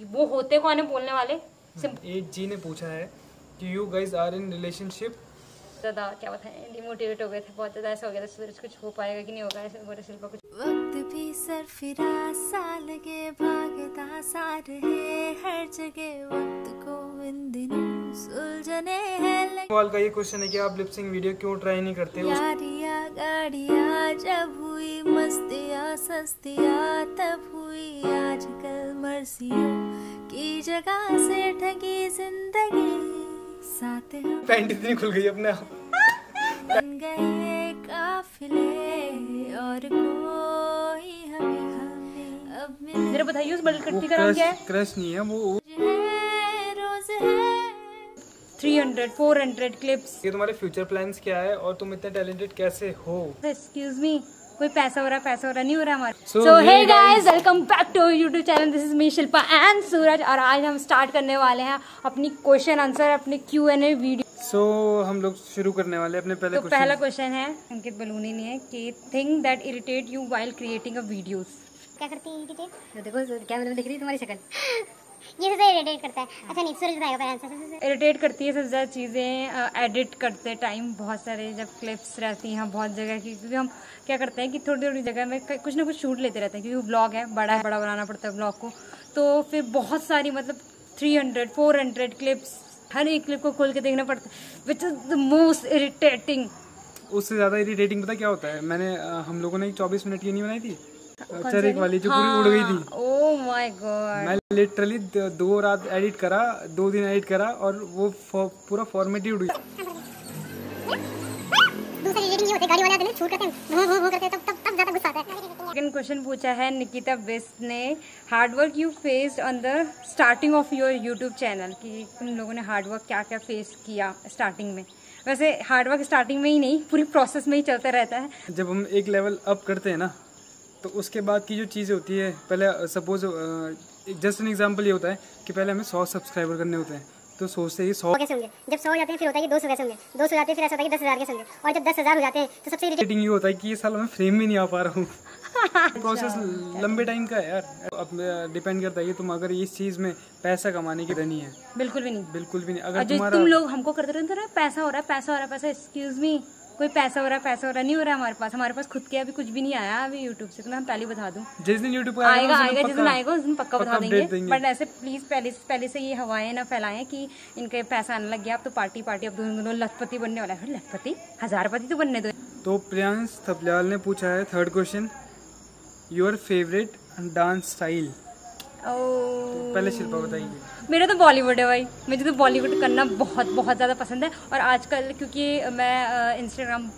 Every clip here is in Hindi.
वो होते कौन है बोलने वाले? सिम- एट जी ने पूछा है कि you guys are in relationship ज़्यादा क्या बताएँ डिमोटिवेट हो गए थे बहुत ज़्यादा ऐसा हो गया था सूरज कुछ हो पाएगा कि नहीं होगा ऐसे बोले शिल्पा कुछ। वक्त भी सरफिरा सा लगे भागता सा रहे हर जगह। वक्त को इन दिनों सुलझने हैं का ये क्वेश्चन है कि आप लिपसिंग वीडियो क्यों ट्राई नहीं करते? यारिया गाड़िया जब हुई मस्तिया सस्तिया तब हुई आजकल मर्सियों की जगह से ठगी ज़िंदगी। साथ पैंट इतनी खुल गई अपने आप। बन गए काफिले और कोई हमें हमें अब मिल जरा बताइए उस बल कट्टी का नाम क्या है? क्रश नहीं है वो है। रोज है 300 400 क्लिप्स ये तुम्हारे फ्यूचर प्लान्स क्या है और तुम इतने टैलेंटेड कैसे हो? एक्सक्यूज मी कोई पैसा हो रहा है पैसा हो रहा नहीं हो रहा हमारा। So hey guys welcome back to YouTube channel this is me Shilpa and Suraj और आज हम स्टार्ट करने वाले हैं अपनी क्वेश्चन आंसर अपनी Q N A video so हम लोग शुरू करने वाले अपने पहले तो पहला क्वेश्चन है अंकित बलूनी ने है कि thing that irritate you while creating a videos क्या करती है इरिटेट देखो क्या मैंने दिख रही है तुम्हारी शक्ल। ये सबसे इरिटेट करता है। अच्छा नहीं सूरज बताएगा पहले आंसर सबसे इरिटेट करती है सबसे ज़्यादा चीज़ें एडिट करते टाइम बहुत सारे जब क्लिप्स रहती हैं बहुत जगह की क्योंकि हम क्या करते हैं कि थोड़ी थोड़ी जगह में कुछ ना कुछ शूट लेते रहते हैं क्योंकि ब्लॉग है बड़ा है बड़ा बनाना पड़ता है ब्लॉग को। तो फिर बहुत सारी मतलब 300 400 क्लिप्स हर एक क्लिप को खोल के देखना पड़ता है which is the most irritating उससे ज़्यादा इरिटेटिंग पता क्या होता है? मैंने हम लोगों ने चौबीस मिनट की नहीं बनाई थी? चरिक वाली जो पूरी उड़ गई थी ओ माय गॉड मैं लिटरली दो रात एडिट करा दो दिन एडिट करा और वो फो- पूरा फॉर्मेट ही उड़ गई दूसरी इरिटेटिंग ये होती है गाड़ी वाले आते हैं ना, छूट करते हैं वो वो वो करते हैं तब तब तब ज़्यादा गुस्सा आता है सेकंड क्वेश्चन पूछा है निकिता बेस्ट ने hard work you faced on the starting of your YouTube channel कि तुम लोगों ने हार्ड वर्क क्या क्या फेस किया स्टार्टिंग में? वैसे हार्ड वर्क स्टार्टिंग में ही नहीं पूरी प्रोसेस में ही चलता रहता है। जब हम एक लेवल अप करते हैं ना तो उसके बाद की जो चीज़ें होती है पहले सपोज़ जस्ट एन एग्जांपल ये होता है कि पहले हमें सौ सब्सक्राइबर करने होते हैं। तो सोचते हैं सौ कैसे होंगे? जब सौ हो जाते हैं फिर होता है कि दो सौ कैसे होंगे? दो सौ जाते हैं फिर ऐसा होता है कि दस हज़ार कैसे होंगे? और जब दस हज़ार हो जाते हैं तो सबसे रेटिंग ये होता है कि ये साल मैं फ्रेम में नहीं आ पा रहा हूँ। प्रोसेस लंबे टाइम का है यार। अब डिपेंड करता है कि तुम अगर इस चीज़ में पैसा कमाने की नहीं है। बिल्कुल भी नहीं। बिल्कुल भी नहीं। अगर तुम लोग हमको करते रहते पैसा हो रहा है पैसा हो रहा है पैसा एक्सक्यूज मी कोई पैसा हो रहा पैसा हो रहा नहीं हो रहा हमारे पास। हमारे पास खुद के अभी कुछ भी नहीं आया अभी यूट्यूब से तो मैं हम पहले बता दूँ। जिस दिन यूट्यूब आएगा आएगा जिस दिन आएगा उस दिन पक्का बता देंगे। देंगे। बट ऐसे प्लीज़ पहले पहले से ये हवाएँ ना फैलाएँ कि इनके पैसा आने लग गया अब तो पार्टी पार्टी अब दोनों दोनों लखपति बनने वाला है। लखपति हजारपति तो बनने दो। तो प्रियांश थपलियाल ने पूछा है third question your favourite dance style ओ पहले शिल्पा बताइए। मेरा तो बॉलीवुड है भाई। मुझे तो बॉलीवुड करना बहुत बहुत ज़्यादा पसंद है और आजकल क्योंकि मैं इंस्टाग्राम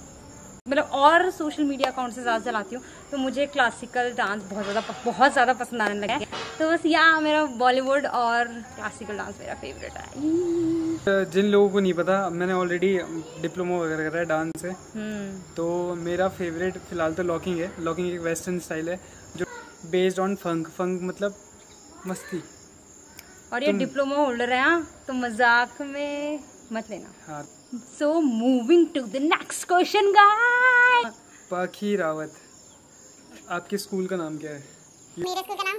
मतलब और सोशल मीडिया अकाउंट से ज़्यादा चलाती हूँ तो मुझे क्लासिकल डांस बहुत ज़्यादा बहुत ज़्यादा पसंद आने लगा है। तो बस यहाँ मेरा बॉलीवुड और क्लासिकल डांस मेरा फेवरेट है। जिन लोगों को नहीं पता मैंने ऑलरेडी डिप्लोमा वगैरह करा है डांस से। हम्म। तो मेरा फेवरेट फ़िलहाल तो लॉकिंग है। लॉकिंग एक वेस्टर्न स्टाइल है जो बेस्ड ऑन फंक फंक मतलब मस्ती। और ये डिप्लोमा होल्डर है हाँ तो मज़ाक में मत लेना। हाँ। So moving to the next question guys Pakhi Rawat आपके स्कूल का नाम क्या है? मेरे स्कूल का नाम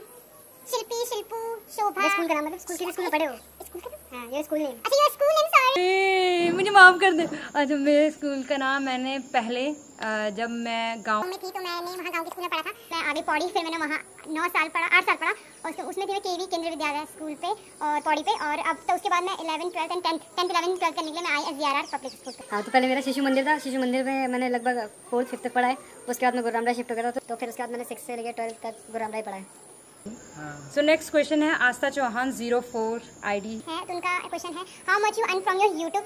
शिल्पी शिल्पू शोभा। स्कूल का नाम मतलब स्कूल के स्कूल में पढ़े हो? स्कूल का नाम हाँ ये स्कूल नेम अच्छा ये स्कूल नेम माफ़ कर दे। अच्छा मेरे स्कूल का नाम मैंने पहले जब मैं गाँव में थी तो मैंने वहाँ गाँव के स्कूल में पढ़ा था। मैं आगे पौड़ी फिर मैंने वहाँ नौ साल पढ़ा आठ साल पढ़ा। और उसके- उसमें थी मैं केवी केंद्रीय विद्यालय स्कूल पे और पौड़ी पे। और अब तो उसके बाद मैं eleven twelfth and tenth tenth eleven twelfth करने के लिए मैं I S G R R public school पे। हाँ तो पहले मेरा शिशु मंदिर था। शिशु मंदिर में मैंने लगभग फोर्थ फिफ्थ तक पढ़ा है। उसके बाद मैं गुरुरामराय शिफ्ट हो गया था। तो फिर उसके बाद मैंने सिक्स से लेकर ट्वेल्थ तक गुरुरामराय पढ़ा है। हाँ सो नेक्स्ट क्वेश्चन है Aastha Chauhan zero four I D है तो उनका क्वेश्चन है how much you earn from your YouTube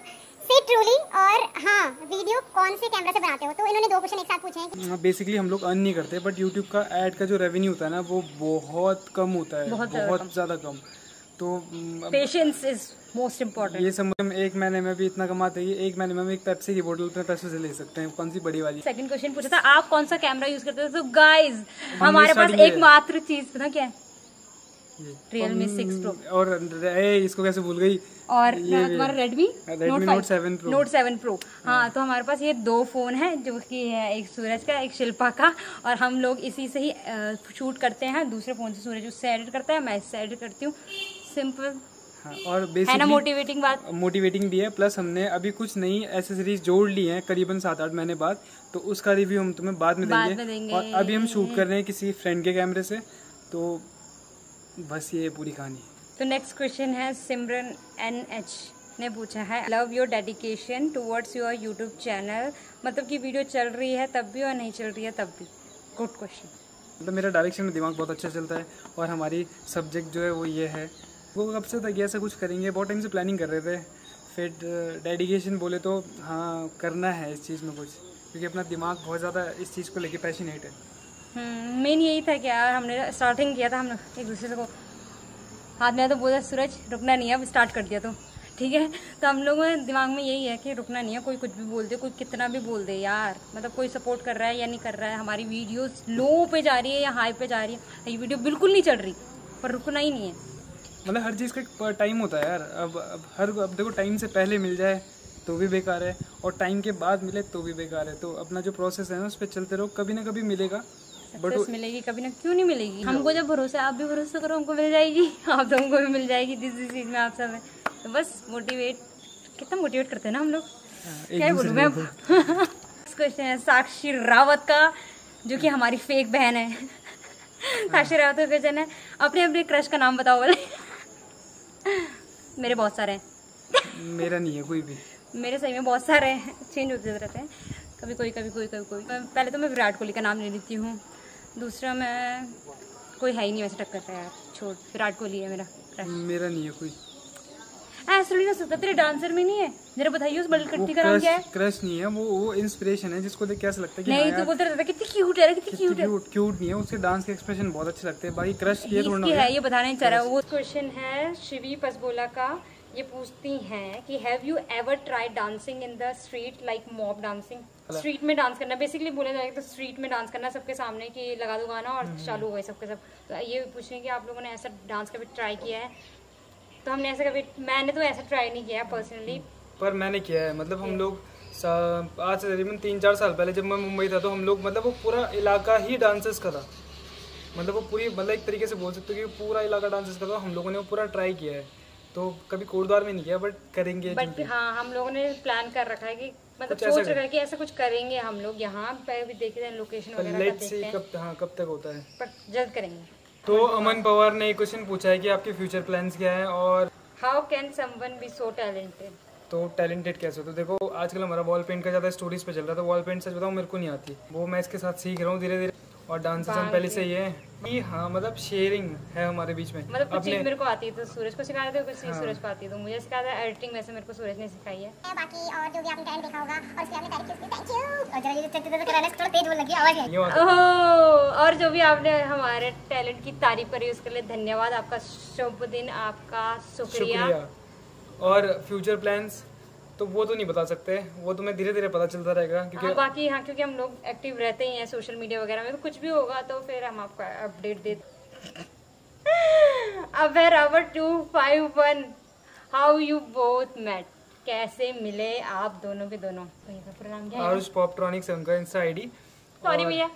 see truly और हाँ वीडियो कौन से कैमरा से बनाते हो? तो इन्होंने दो क्वेश्चन एक साथ पूछे हैं बेसिकली हम लोग अर्न नहीं करते बट यूट्यूब का एड का जो रेवेन्यू होता है ना वो बहुत कम होता है बहुत ज़्यादा बहुत ज़्यादा कम। तो पेशेंस इज़ मोस्ट इम्पोर्टेंट ये समझ हम एक महीने में भी इतना कमाते हैं एक महीने में हम एक पेप्सी की बोतल अपने पैसे से ले सकते हैं कौन सी बड़ी वाली। सेकंड क्वेश्चन पूछा था आप कौन सा कैमरा यूज़ करते थे तो गाइस हमारे पास starting में- एकमात्र चीज़ पता क्या है? रियल मी सिक्स प्रो और ए, इसको कैसे भूल गई? और तुम्हारा Redmi Redmi Note 7 note seven pro हाँ। तो हमारे पास ये दो फ़ोन हैं जो कि है एक सूरज का एक शिल्पा का और हम लोग इसी से ही शूट करते हैं। दूसरे फ़ोन से सूरज उससे एडिट करता है मैं इससे एडिट करती हूँ। सिंपल हाँ, और ना बेसिकली मोटिवेटिंग बात? मोटिवेटिंग भी है प्लस हमने अभी कुछ नई एसेसरीज जोड़ ली हैं करीबन सात आठ महीने बाद तो उसका रिव्यू हम तुम्हें बाद में बाद देंगे, में देंगे। और अभी हम शूट कर रहे हैं किसी फ्रेंड के कैमरे से तो बस ये पूरी कहानी। तो नेक्स्ट क्वेश्चन है सिमरन एन एच ने पूछा है love your dedication towards your YouTube channel मतलब कि वीडियो चल रही है तब भी और नहीं चल रही है तब भी? गुड क्वेश्चन मतलब मेरा डायरेक्शन में दिमाग बहुत अच्छा चलता है और हमारी सब्जेक्ट जो है वो ये है। वो कब से तक ऐसा कुछ करेंगे बहुत टाइम से प्लानिंग कर रहे थे। फिर डेडिकेशन बोले तो हाँ करना है इस चीज़ में कुछ क्योंकि अपना दिमाग बहुत ज़्यादा इस चीज़ को लेके पैशनेट है। मेन यही था कि यार हमने स्टार्टिंग किया था हम एक दूसरे को हाथ में तो बोला, सूरज, रुकना नहीं है, अब स्टार्ट कर दिया तो। ठीक है? तो हम लोगों में दिमाग में यही है कि रुकना नहीं है, कोई कुछ भी बोल दे, कोई कितना भी बोल दे, यार। मतलब कोई सपोर्ट कर रहा है या नहीं कर रहा है, हमारी वीडियोस लो पे जा रही है या हाई पे जा रही है, ये वीडियो बिल्कुल नहीं चल रही, पर रुकना ही नहीं है। मतलब हर चीज़ का टाइम होता है यार। अब अब हर, अब देखो टाइम से पहले मिल जाए तो भी बेकार है, और टाइम के बाद मिले तो भी बेकार है। तो अपना जो प्रोसेस है ना, उस पर चलते रहो, कभी ना कभी मिलेगा। सक्सेस मिलेगी कभी ना क्यों नहीं मिलेगी? हमको जब भरोसा है आप भी भरोसा करो हमको मिल जाएगी। आप तो हमको भी मिल जाएगी जिस जिस चीज़ में आप सब है। तो बस मोटिवेट कितना मोटिवेट करते हैं ना हम लोग? क्या बोलूँ मैं क्वेश्चन है साक्षी रावत का जो कि हमारी फेक बहन है। साक्षी रावत का क्वेश्चन है अपने अपने क्रश का नाम बताओ बोले। मेरे बहुत सारे हैं। मेरा नहीं है कोई भी। मेरे सही में बहुत सारे हैं। चेंज होते रहते हैं। कभी कोई कभी कोई कभी कोई। पहले तो मैं विराट कोहली का नाम ले लेती हूँ। दूसरा मैं कोई है ही नहीं वैसे टक्कर का यार छोड़। विराट कोहली है मेरा। मेरा नहीं है कोई। ऐसा हो सकता तेरे डांसर में नहीं है? जरा बताइए उस बड़ी वो कट्टी का नाम क्या है? क्रश नहीं है वो वो इंस्पिरेशन है जिसको देख के ऐसा लगता है कि नहीं हाँ तो बोलते रहता है, कितनी क्यूट है कितनी क्यूट है। क्यूट क्यूट नहीं है उसके डांस के एक्सप्रेशन बहुत अच्छे लगते हैं। बाकी क्रश ये थोड़ा ना है ये बताना नहीं चाह रहा वो क्वेश्चन है शिवी पसबोला का ये पूछती हैं कि have you ever try dancing in the street like mob dancing street में डांस करना बेसिकली बोला जाएगा तो स्ट्रीट में डांस करना सबके सामने कि लगा दो गाना और चालू हो गए सबके सब। तो ये पूछ रहे हैं कि आप लोगों ने ऐसा डांस कभी ट्राई किया है? तो हमने ऐसा कभी मैंने तो ऐसा ट्राई नहीं किया पर्सनली पर मैंने किया है। मतलब हम लोग आज से तकरीबन तीन चार साल पहले जब मैं मुंबई था तो हम लोग मतलब वो पूरा इलाका ही डांसेस का था। मतलब वो पूरी मतलब एक तरीके से बोल सकते हो कि पूरा इलाका डांसेस का था। हम लोगों ने वो पूरा ट्राई किया है। तो कभी कोटद्वार में नहीं किया बट करेंगे बट हाँ हम लोगों ने प्लान कर रखा है कि मतलब ऐसा सोच रखा है कि ऐसा कुछ करेंगे हम लोग यहाँ पे भी देखते हैं लोकेशन वगैरह कब हाँ कब तक होता है। पर जल्द करेंगे। तो अमन पवार ने एक क्वेश्चन पूछा है कि आपके फ्यूचर प्लान्स क्या है और how can someone be so talented तो टैलेंटेड कैसे हो? तो देखो आजकल हमारा वॉल पेंट का ज़्यादा स्टोरीज पे चल रहा तो वॉल पेंट सच बताऊँ मेरे को नहीं आती। वो मैं इसके साथ सीख रहा हूँ धीरे धीरे और डांसेस हम पहले से ही है। कि हाँ मतलब शेयरिंग है हमारे बीच में। मतलब कुछ चीज़ मेरे को आती है तो सूरज को सिखा देते हो कुछ चीज़ सूरज को आती है तो मुझे सिखा था एडिटिंग वैसे मेरे को सूरज ने सिखाई है। बाकी और जो भी आपने टैलेंट देखा होगा और इसलिए आपने तारीफ़ की थैंक यू और जरा ये चलते चलते कराना थोड़ा तेज बोल लगी आवाज़ है ओह! और जो भी आपने हमारे टैलेंट की तारीफ़ करी उसके लिए धन्यवाद। आपका शुभ दिन आपका शुक्रिया। शुक्रिया। और फ्यूचर प्लान्स तो वो तो नहीं बता सकते। वो तो मैं धीरे धीरे पता चलता रहेगा हाँ आ, बाकी हाँ क्योंकि हम लोग एक्टिव रहते ही हैं सोशल मीडिया वगैरह में तो कुछ भी होगा तो फिर हम आपको अपडेट दे अब है two five one how you both met कैसे मिले आप दोनों के दोनों? क्या है? आरुष पॉपट्रॉनिक्स उनका इंस्टा आईडी सॉरी भैया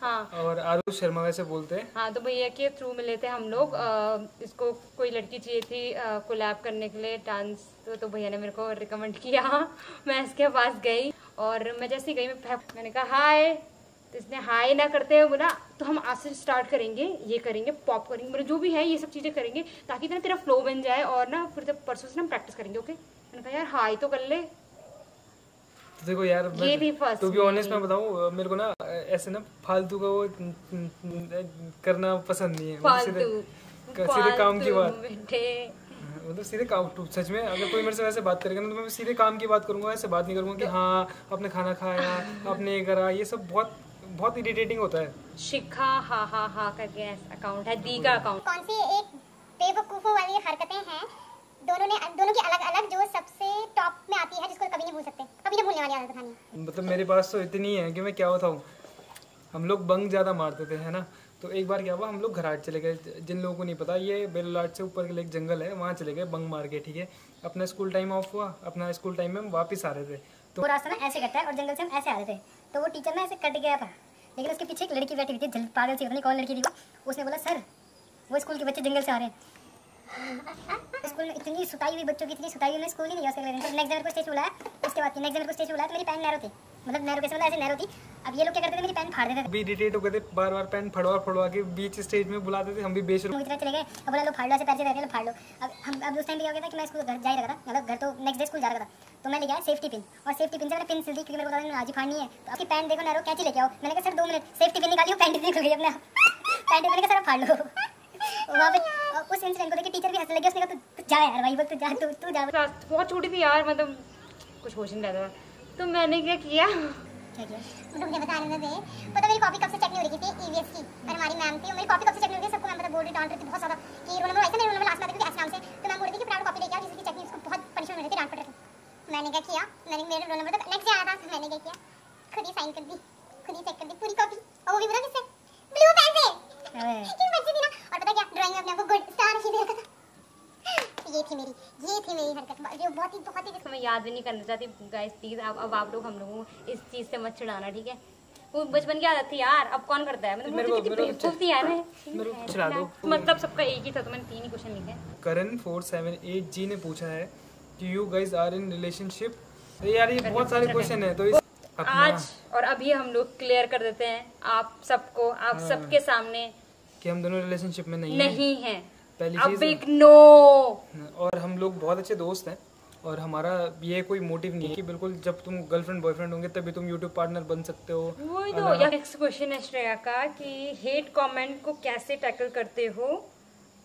हाँ। और आरुष शर्मा वैसे बोलते हैं। हाँ तो भैया के थ्रू मिले थे हम लोग। इसको कोई लड़की चाहिए थी कोलैब करने के लिए डांस तो, तो भैया ने मेरे को रिकमेंड किया। मैं इसके पास गई और मैं जैसे गई मैं मैंने कहा हाय तो इसने हाय ना करते हुए बोला तो हम आज से स्टार्ट करेंगे ये करेंगे पॉप करेंगे मतलब जो भी है ये सब चीज़ें करेंगे ताकि ना तेरा फ्लो बन जाए और ना फिर जब परसों से ना हम प्रैक्टिस करेंगे ओके मैंने कहा यार हाय तो कर ले। तो देखो यार ये first तो भी ऑनेस्ट मैं बताऊँ मेरे को ना ऐसे ना फालतू का वो करना पसंद नहीं है। मतलब सीधे- फालतू सीधे काम की बात। मतलब सीधे काम टू सच में अगर कोई मेरे से वैसे बात करेगा ना तो मैं सीधे काम की बात करूँगा ऐसे बात नहीं करूँगा कि हाँ आपने खाना खाया आपने ये करा ये सब बहुत बहुत इरिटेटिंग होता है। शिखा हा हा हा करके अकाउंट है दी का अकाउंट कौन सी एक बेवकूफों वाली हरकतें हैं? दोनों ने दोनों की अलग अलग जो सबसे टॉप में आती है जिसको कभी नहीं भूल सकते कभी नहीं भूलने वाली आदत बतानी मतलब मेरे पास तो इतनी है कि मैं क्या बताऊँ? हम लोग बंक ज़्यादा मारते थे है ना? तो एक बार क्या हुआ हम लोग घराट चले गए। जिन लोगों को नहीं पता ये बेलोलाट से ऊपर के लिए एक जंगल है वहाँ चले गए बंग मार के ठीक है? अपना स्कूल टाइम ऑफ़ हुआ अपना स्कूल टाइम में हम वापस आ रहे थे। तो वो रास्ता ना ऐसे करता है और जंगल से हम ऐसे आ रहे थे। तो वो टीचर ना ऐसे कट गया था। लेकिन उसके पीछे एक लड़की बैठी हुई थी पागल सी पता नहीं कौन लड़की थी वो? उसने बोला सर वो स्कूल के बच्चे जंगल से आ रहे हैं। स्कूल में इतनी सुताई हुई बच्चों की इतनी सुताई हुई मैं स्कूल ही नहीं गया उसके अगले दिन तो नेक्स्ट डे को स्टेज बुलाया उसके बाद नेक्स्ट डे को स्टेज बुलाया तो मेरी पैन नैरो थी। मतलब नैरो कैसे मतलब ऐसे नैरो थी। अब ये लोग क्या करते थे? मेरी पैन फाड़ देते थे। भी इरिटेट हो गए थे बार बार पेन फड़वा फड़वा के बीच स्टेज में बुलाते थे हम भी बेच मुझे इतना चले गए। अब बोला लो फाड़ लो ऐसे पैसे रहते फाड़ लो। अब हम अब उस टाइम भी हो गया था कि मैं स्कूल घर जा ही रहा था। मतलब घर तो नेक्स्ट डे स्कूल जा रहा था। तो मैं ले गया सेफ्टी पिन और सेफ्टी पिन से मैंने पिन सिल दी क्योंकि मेरे को पता नहीं आज फाड़नी है। तो आपकी पैंट देखो नैरो कैची लेके आओ। मैंने कहा सर दो मिनट सेफ्टी पिन निकाली पैंट निकल गई अपने। पैंट मैंने कहा सर फाड़ लो। वहाँ पे उस इंसिडेंट को देख टीचर भी हंसने लगे उसने कहा तू जा यार भाई तू जा तू तू जा। बहुत छोटी थी यार मतलब कुछ होश नहीं रहता तो मैंने क्या किया? क्या किया? रुक बता रहे थे पता मेरी कॉपी कब से चेक नहीं हो रही थी ईवीएस की और हमारी मैम थी मेरी कॉपी कब से चेक नहीं हो रही सबको मैं मतलब बोल रही डांट रही थी बहुत ज़्यादा कि रोल नंबर ऐसे मेरे रोल नंबर लास्ट में आते एस नाम से। तो मैम बोल रही थी कि फटाफट कॉपी लेके आओ जिसकी चेक नहीं उसको बहुत परेशान हो रही थी डांट पड़ रही थी। मैंने क्या किया? मैंने मेरे रोल नंबर तो नेक्स्ट डे आया था मैंने क्या किया? खुद ही साइन कर दी खुद ही चेक कर दी पूरी कॉपी और वो भी पूरा किससे? ब्लू पेन से क्यों बच्चे पता ड्राइंग में अपने आप को गुड स्टार ही दे रखा था ये थी मेरी ये थी मेरी हरकत। जो बहुत ही बहुत ही मैं याद भी नहीं करना चाहती। गाइस प्लीज़ अब अब आप लोग हम लोगों को इस चीज़ से मत चिढ़ाना ठीक है? वो बचपन की आदत थी यार अब कौन करता है? मतलब मुझे कितनी बेवकूफ़ थी यार को। मतलब सबका एक ही था तो मैंने तीन ही क्वेश्चन लिखे। Karan four seven eight ji ने पूछा है कि you guys are in relationship यार ये बहुत सारे क्वेश्चन है तो इस आज और अभी हम लोग क्लियर कर देते हैं आप सबको आप हाँ। सबके सामने कि हम दोनों रिलेशनशिप में नहीं, नहीं है। पहली अब चीज़ एक नो और हम लोग बहुत अच्छे दोस्त हैं और हमारा ये कोई मोटिव नहीं है कि बिल्कुल जब तुम गर्लफ्रेंड बॉयफ्रेंड होंगे तभी तुम यूट्यूब पार्टनर बन सकते हो। वही तो। या नेक्स्ट क्वेश्चन है श्रेया का कि हेट कमेंट को कैसे टैकल करते हो?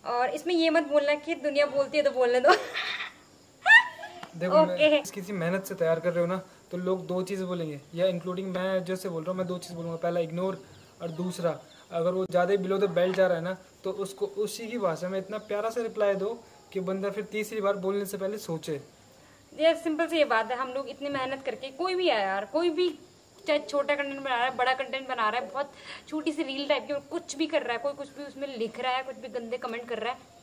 और इसमें ये मत बोलना कि दुनिया बोलती है तो बोलने दो। देखो Okay. किसी मेहनत से तैयार कर रहे हो ना तो लोग दो चीज़ बोलेंगे। या इंक्लूडिंग मैं जैसे बोल रहा हूँ मैं दो चीज़ बोलूँगा। पहला इग्नोर और दूसरा अगर वो ज़्यादा बिलो द बेल्ट जा रहा है ना तो उसको उसी की भाषा में इतना प्यारा सा रिप्लाई दो कि बंदा फिर तीसरी बार बोलने से पहले सोचे। ये सिंपल सी ये बात है, हम लोग इतनी मेहनत करके कोई भी है यार, कोई भी चाहे छोटा कंटेंट बना रहा है, बड़ा कंटेंट बना रहा है, बहुत छोटी सी रील टाइप की कुछ भी कर रहा है, कोई कुछ भी उसमें लिख रहा है, कुछ भी गंदे कमेंट कर रहा है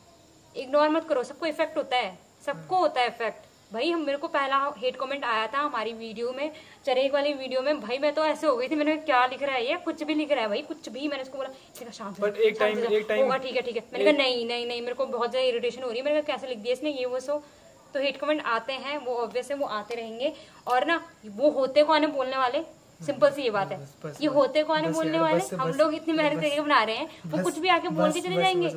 इग्नोर मत करो, सबको इफ़ेक्ट होता है, सबको होता है इफ़ेक्ट भाई हम मेरे को पहला हेट कमेंट आया था हमारी वीडियो में चरेक वाली वीडियो में। भाई मैं तो ऐसे हो गई थी मैंने क्या लिख रहा है ये? कुछ भी लिख रहा है भाई कुछ भी मैंने उसको बोला शांत हो एक शांत हो जा, एक time- होगा ठीक है ठीक है। मैंने कहा नहीं नहीं नहीं मेरे को बहुत ज़्यादा इरिटेशन हो रही है। मैंने कहा कैसे लिख दिया इसने? ये वो सो। तो हेट कमेंट आते हैं वो ऑब्वियस है वो आते रहेंगे। और ना वो होते कौन है बोलने वाले? सिंपल सी ये बात है। बस, ये होते कौन है बस बोलने वाले? बस, हम लोग इतनी मेहनत करके बना रहे हैं। वो कुछ भी आके बोल के चले जाएँगे।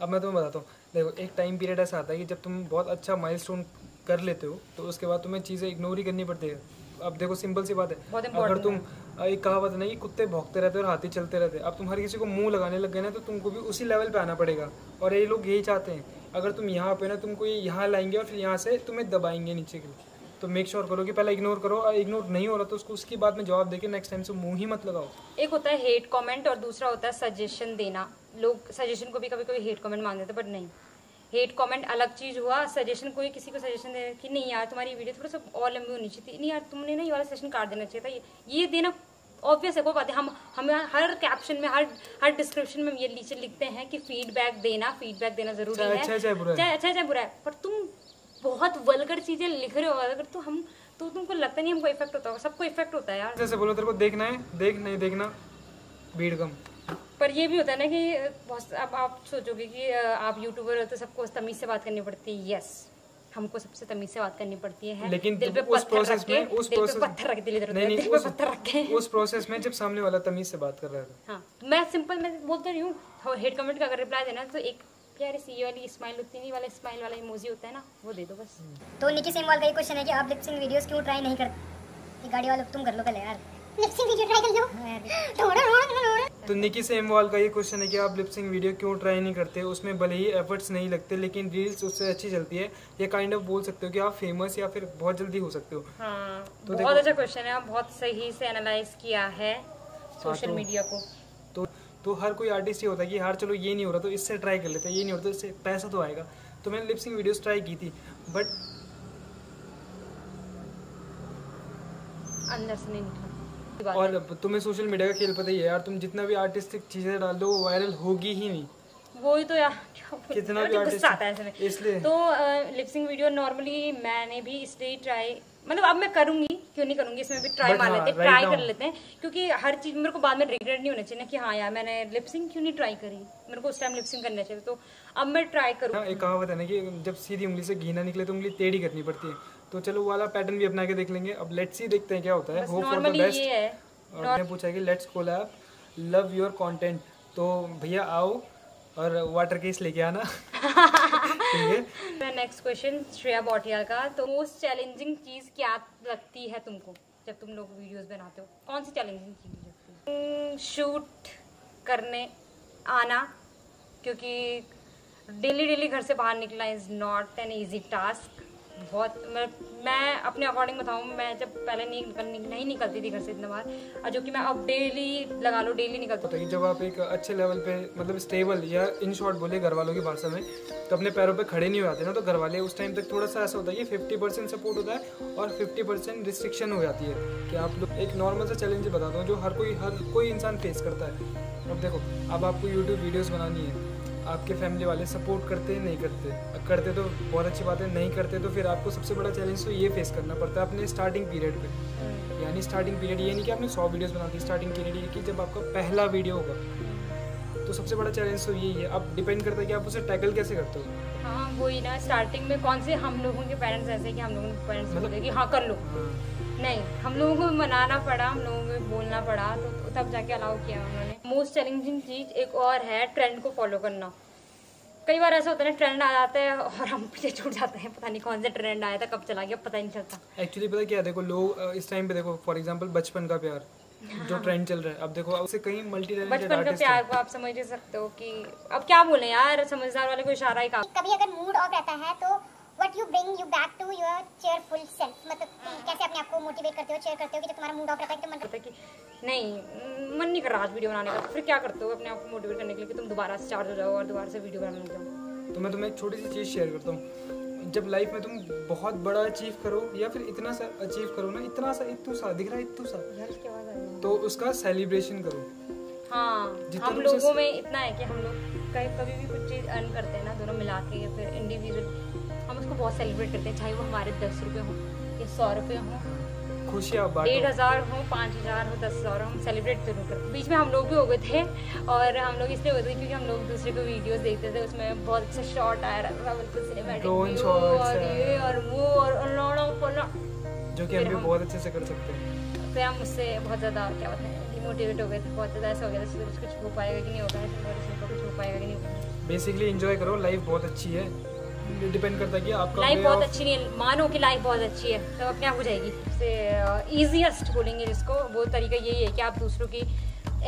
अब मैं तुम्हें बताता हूँ देखो एक टाइम पीरियड ऐसा आता है कि जब तुम बहुत अच्छा माइलस्टोन कर लेते हो तो उसके बाद तुम्हें चीज़ें इग्नोर ही करनी पड़ती है। अब देखो सिंपल सी बात है। अगर तुम एक कहावत नहीं कुत्ते भौंकते रहते और हाथी चलते रहते अब तुम हर किसी को मुँह लगाने लग गए ना तो तुमको भी उसी लेवल पे आना पड़ेगा। और ये लोग यही चाहते हैं अगर तुम यहाँ पे ना तुमको ये यहाँ लाएँगे और फिर यहाँ से तुम्हें दबाएँगे नीचे के लिए। तो मेक श्योर करो कि पहले इग्नोर करो और इग्नोर नहीं हो रहा तो उसको उसकी बात में जवाब देके नेक्स्ट टाइम से मुँह ही मत लगाओ। एक होता है हेट कमेंट और दूसरा होता है सजेशन देना। लोग सजेशन को भी कभी कभी हेट कमेंट मांग देते बट नहीं। हेट कमेंट अलग चीज़ हुआ। सजेशन कोई किसी को सजेशन दे कि नहीं यार तुम्हारी वीडियो थोड़ा सा और लंबी होनी चाहिए नहीं यार तुमने ना ये वाला सेशन काट देना चाहिए था। ये ये देना ऑब्वियस है कोई बात है हम हम हर कैप्शन में हर हर डिस्क्रिप्शन में ये नीचे लिखते हैं कि फीडबैक देना फीडबैक देना ज़रूरी है। अच्छा चाहे चाहे अच्छा चाहे बुरा है। पर तुम बहुत वल्गर चीज़ें लिख रहे हो। अगर तो हम तो तुमको लगता नहीं हमको इफ़ेक्ट होता होगा। सबको इफ़ेक्ट होता है यार। जैसे बोलो तेरे को देखना है देख नहीं देखना। भीड़ कम। पर ये भी होता है ना कि बहुत अब आप सोचोगे कि आप यूट्यूबर हो तो सबको तमीज से बात करनी पड़ती है। यस हमको सबसे तमीज से बात करनी पड़ती है। लेकिन दिल पे उस प्रोसेस में उस दिल पे प्रोसेस पत्थर रख दिल इधर नहीं दिल नहीं पे उस, पत्थर रख के। उस प्रोसेस में जब सामने वाला तमीज से बात कर रहा था हाँ तो मैं सिंपल मैं बोलते रही हूँ हेड कमेंट का अगर रिप्लाई देना तो एक प्यारी सी ये वाली स्माइल होती नहीं वाला स्माइल वाला इमोजी होता है ना वो दे दो बस। तो निकी सेमवाल का ये क्वेश्चन है कि आप लिपसिंग वीडियोस क्यों ट्राई नहीं करते? गाड़ी वाले तुम कर लो पहले यार। लिपसिंग वीडियो ट्राई कर लो। हाँ यार। थोड़ा थोड़ा थोड़ा तो निकी से इमवाल का ये क्वेश्चन है कि आप लिपसिंग वीडियो क्यों ट्राई नहीं करते? उसमें भले ही एफर्ट्स नहीं लगते लेकिन रील्स उससे अच्छी चलती है। ये काइंड ऑफ़ बोल सकते हो कि आप फ़ेमस या फिर बहुत जल्दी हो सकते हो। हाँ तो बहुत अच्छा क्वेश्चन है। बहुत सही से एनालाइज किया है सोशल तो- मीडिया को। तो तो हर कोई आर्टिस्ट ये होता है कि यार चलो ये नहीं हो रहा तो इससे ट्राई कर लेते हैं ये नहीं हो रहा तो इससे पैसा तो आएगा। तो मैंने लिपसिंग वीडियोस ट्राई की थी बट अंदर से नहीं निकला। और तुम्हें सोशल मीडिया का खेल पता ही है यार तुम जितना भी आर्टिस्टिक चीज़ें डाल दो वो वायरल होगी ही नहीं। वो ही तो यार। कितना भी गुस्सा आता है ऐसे में। इसलिए। तो लिपसिंग वीडियो नॉर्मली मैंने भी इसलिए ट्राई मतलब अब मैं करूँगी क्यों नहीं करूँगी इसमें भी ट्राई मार हाँ, लेते हैं ट्राई कर लेते हैं क्योंकि हर चीज़ मेरे को बाद में रिग्रेट नहीं होना चाहिए ना कि हाँ यार मैंने लिपसिंग क्यों नहीं ट्राई करी? मेरे को उस टाइम लिपसिंग करना चाहिए। तो अब मैं ट्राई करूँ हाँ, एक कहावत है ना कि जब सीधी उंगली से घी ना निकले तो उंगली टेढ़ी करनी पड़ती है। तो चलो वाला पैटर्न भी अपना के देख लेंगे। अब लेट्स सी देखते हैं क्या होता है। होप फॉर द बेस्ट और मैंने पूछा कि let's collab love your content तो भैया आओ और वाटर केस लेके आना। ठीक है? नेक्स्ट क्वेश्चन श्रेया बौटिया का। तो मोस्ट चैलेंजिंग चीज़ क्या लगती है तुमको जब तुम लोग वीडियोस बनाते हो? कौन सी चैलेंजिंग चीज़ लगती है? शूट करने आना क्योंकि डेली डेली घर से बाहर निकलना is not an easy task बहुत मैं मैं अपने अकॉर्डिंग बताऊँ मैं जब पहले नहीं निकल नहीं निकलती थी घर से इतना बाहर और जो कि मैं अब डेली लगा लो डेली निकलती हूँ जब आप एक अच्छे लेवल पे मतलब स्टेबल या इन शॉर्ट बोले घर वालों की भाषा में तो अपने पैरों पे खड़े नहीं हो जाते ना तो घर वाले उस टाइम तक थोड़ा सा ऐसा होता है कि फिफ्टी परसेंट सपोर्ट होता है और फिफ्टी परसेंट रिस्ट्रिक्शन हो जाती है। कि आप लोग एक नॉर्मल सा चैलेंज बताता हूँ जो हर कोई हर कोई इंसान फेस करता है। अब देखो अब आपको यूट्यूब वीडियोज़ बनानी है। आपके फैमिली वाले सपोर्ट करते हैं नहीं करते। करते तो बहुत अच्छी बात है नहीं करते तो फिर आपको सबसे बड़ा चैलेंज तो ये फेस करना पड़ता है अपने स्टार्टिंग पीरियड पे। यानी स्टार्टिंग पीरियड ये नहीं कि आपने सौ वीडियोस बना दी स्टार्टिंग पीरियड ये कि जब आपका पहला वीडियो होगा तो सबसे बड़ा चैलेंज तो यही है। अब डिपेंड करता है कि आप उसे टैकल कैसे करते हो। हाँ वही ना स्टार्टिंग में कौन से हम लोगों के पेरेंट्स ऐसे हैं कि हम लोगों के पेरेंट्स मतलब- बोले कि हाँ कर लो। नहीं हम लोगों को मनाना पड़ा हम लोगों को बोलना पड़ा तो तब जाके अलाउ किया उन्होंने। मोस्ट चैलेंजिंग चीज़ एक और है ट्रेंड को फॉलो करना। कई बार ऐसा होता है ट्रेंड आ जाता है और हम पीछे छूट जाते हैं पता नहीं कौन सा ट्रेंड आया था कब चला गया पता नहीं चलता। एक्चुअली पता क्या देखो लोग इस टाइम पे देखो फॉर एग्जांपल बचपन का प्यार जो ट्रेंड चल रहा है। अब देखो अब से कई मल्टी बचपन का प्यार को आप समझ ही सकते हो कि अब क्या बोले यार समझदार वाले को इशारा ही काम कभी अगर मूड ऑफ़ रहता है तो what you bring you back to your cheerful self मतलब तुम कैसे अपने आप को मोटिवेट करते हो चेयर करते हो कि जब तुम्हारा मूड ऑफ़ रहता है तो मन होता है कि नहीं मन नहीं कर रहा आज वीडियो बनाने का। फिर क्या करते हो अपने आप को मोटिवेट करने के लिए कि तुम दोबारा से चार्ज हो जाओ और दोबारा से वीडियो बनाने लग जाओ? तो मैं तुम्हें एक छोटी सी चीज़ शेयर करता हूँ। जब लाइफ में तुम बहुत बड़ा अचीव करो या फिर इतना सा अचीव करो ना इतना सा इतू सा दिख रहा है इतू सा तो उसका सेलिब्रेशन करो। हाँ हम लोगों में इतना है कि हम लोग कहीं कभी भी कुछ चीज़ अर्न करते हैं ना दोनों मिला के या फिर इंडिविजुअल उसको बहुत सेलिब्रेट करते हैं चाहे वो हमारे दस रुपये हों या सौ रुपये हों। खुशियाँ डेढ़ हज़ार हो पाँच हज़ार हो दस हज़ार हो हम सेलिब्रेट ज़रूर करते बीच में हम लोग भी हो गए थे और हम लोग इसलिए हुए थे क्योंकि हम लोग दूसरे को वीडियोस देखते थे उसमें बहुत अच्छा शॉट आया रहा था बिल्कुल सिनेमैटिक और ये और वो और जो कि हम भी बहुत अच्छे से कर सकते हैं। फिर हम उससे बहुत ज़्यादा क्या बताएँ डिमोटिवेट हो गए थे बहुत ज़्यादा ऐसा हो गया था कुछ कुछ हो पाएगा कि नहीं होगा कुछ हो पाएगा कि नहीं होगा। बेसिकली एंजॉय करो लाइफ बहुत अच्छी है। डिपेंड करता है कि आपका लाइफ बहुत अच्छी नहीं है। मानो कि लाइफ बहुत अच्छी है। तो अपने आप हो जाएगी। से ईजीएस्ट बोलेंगे जिसको वो तरीका यही है कि आप दूसरों की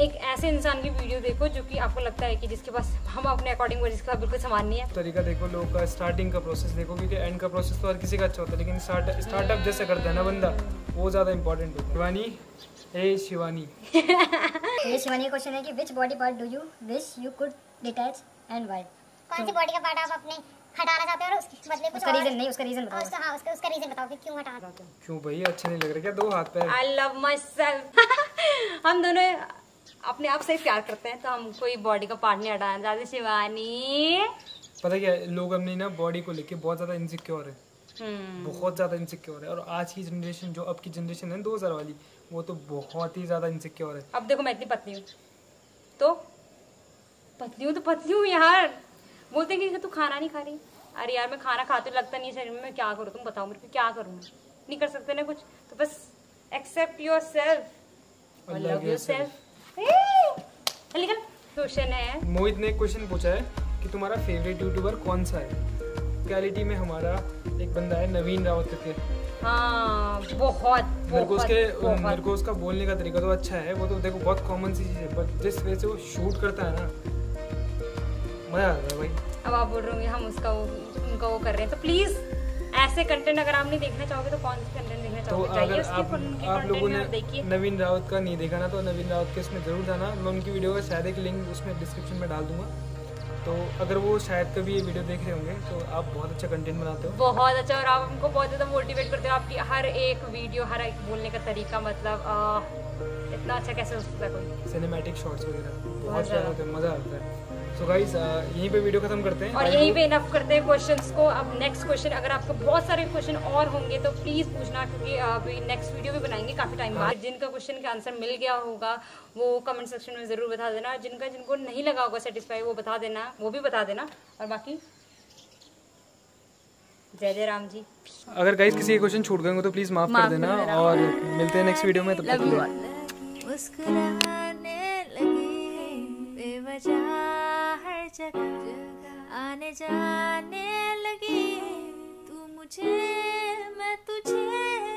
एक ऐसे इंसान की वीडियो देखो जो कि आपको लगता है कि जिसके पास हम अपने अकॉर्डिंग वो जिसका बिल्कुल सामान नहीं है। तरीका देखो लोग का स्टार्टिंग का प्रोसेस देखो क्योंकि एंड का प्रोसेस तो हर किसी का अच्छा होता है लेकिन स्टार्ट स्टार्टअप जैसे करता है ना बंदा वो ज़्यादा इंपॉर्टेंट होता है। शिवानी हे शिवानी। तो ये शिवानी का क्वेश्चन है कि which body part do you wish you could detach and why कौन सी बॉडी का पार्ट आप अपने हटाना चाहते हो और उसके? बदले कुछ उसका रीजन नहीं उसका रीजन बताओ उसका हाँ उसका उसका रीजन बताओ कि क्यों हटाना? चाहते हो क्यों भाई अच्छे नहीं लग रहे क्या? दो हाथ पैर। आई लव माई सेल्फ हम दोनों अपने आप से प्यार करते हैं तो हम कोई बॉडी का पार्ट नहीं हटाना चाहते शिवानी। पता क्या लोग अपनी ना बॉडी को लेके बहुत ज़्यादा इनसिक्योर है। हम्म। बहुत ज़्यादा इनसिक्योर है। और आज की जनरेशन जो अब की जनरेशन है दो हज़ार वाली वो तो बहुत ही ज़्यादा इनसिक्योर है। अब देखो मैं इतनी पतली हूँ। तो? पतली हूँ तो पतली हूँ यार। बोलते हैं कि तू खाना नहीं खा रही? अरे यार मैं खाना खाते लगता नहीं शरीर में मैं क्या करूँ? तुम बताओ मेरे को क्या करूँ नहीं कर सकते ना कुछ। तो बस एक्सेप्ट योर सेल्फ और और लव योर सेल्फ निकल। क्वेश्चन है। मोहित ने क्वेश्चन पूछा है कि तुम्हारा फेवरेट यूट्यूबर कौन सा है? रियलिटी में हमारा एक बंदा है नवीन रावत करके। हाँ बहुत मेरे को उसके मेरे को उसका बोलने का तरीका तो अच्छा है वो तो देखो बहुत कॉमन सी चीज़ है पर जिस वजह से वो शूट करता है ना मज़ा है भाई। अब आप बोल रहे होंगे हम उसका वो उनका वो कर रहे हैं। तो प्लीज़ ऐसे कंटेंट अगर आप नहीं देखना चाहोगे तो कौन से कंटेंट देखना तो चाहोगे? जाइए अगर उसके आप उनके आप लोगों ने देखिए। नवीन रावत का नहीं देखा ना तो नवीन रावत के उसमें ज़रूर जाना। मैं उनकी वीडियो का शायद एक लिंक उसमें डिस्क्रिप्शन में डाल दूँगा। तो अगर वो शायद कभी ये वीडियो देख रहे होंगे तो आप बहुत अच्छा कंटेंट बनाते हो। बहुत अच्छा और आप हमको बहुत ज़्यादा मोटिवेट करते हो। आपकी हर एक वीडियो हर एक बोलने का तरीका मतलब आ, इतना अच्छा कैसे हो सकता है कोई? सिनेमैटिक शॉट्स वगैरह। बहुत मज़ा आता है। सो गाइस यहीं पे वीडियो खत्म करते हैं। और यहीं पे इनफ करते हैं क्वेश्चंस को। अब नेक्स्ट क्वेश्चन अगर आपको बहुत सारे क्वेश्चन और होंगे तो प्लीज़ पूछना क्योंकि अभी नेक्स्ट वीडियो भी बनाएँगे काफ़ी टाइम हाँ। बाद जिनका क्वेश्चन का आंसर मिल गया होगा वो कमेंट सेक्शन में ज़रूर बता देना। जिनका जिनको नहीं लगा होगा सेटिस्फाई वो बता देना वो भी बता देना। और बाकी जय जय राम जी। अगर गाइस किसी के क्वेश्चन छूट गए होंगे तो प्लीज़ माफ़ कर देना। और मिलते हैं नेक्स्ट वीडियो में तब तक के लिए। मुस्कुराने लगी बेवजह हर जगह आने जाने लगी। तू मुझे मैं तुझे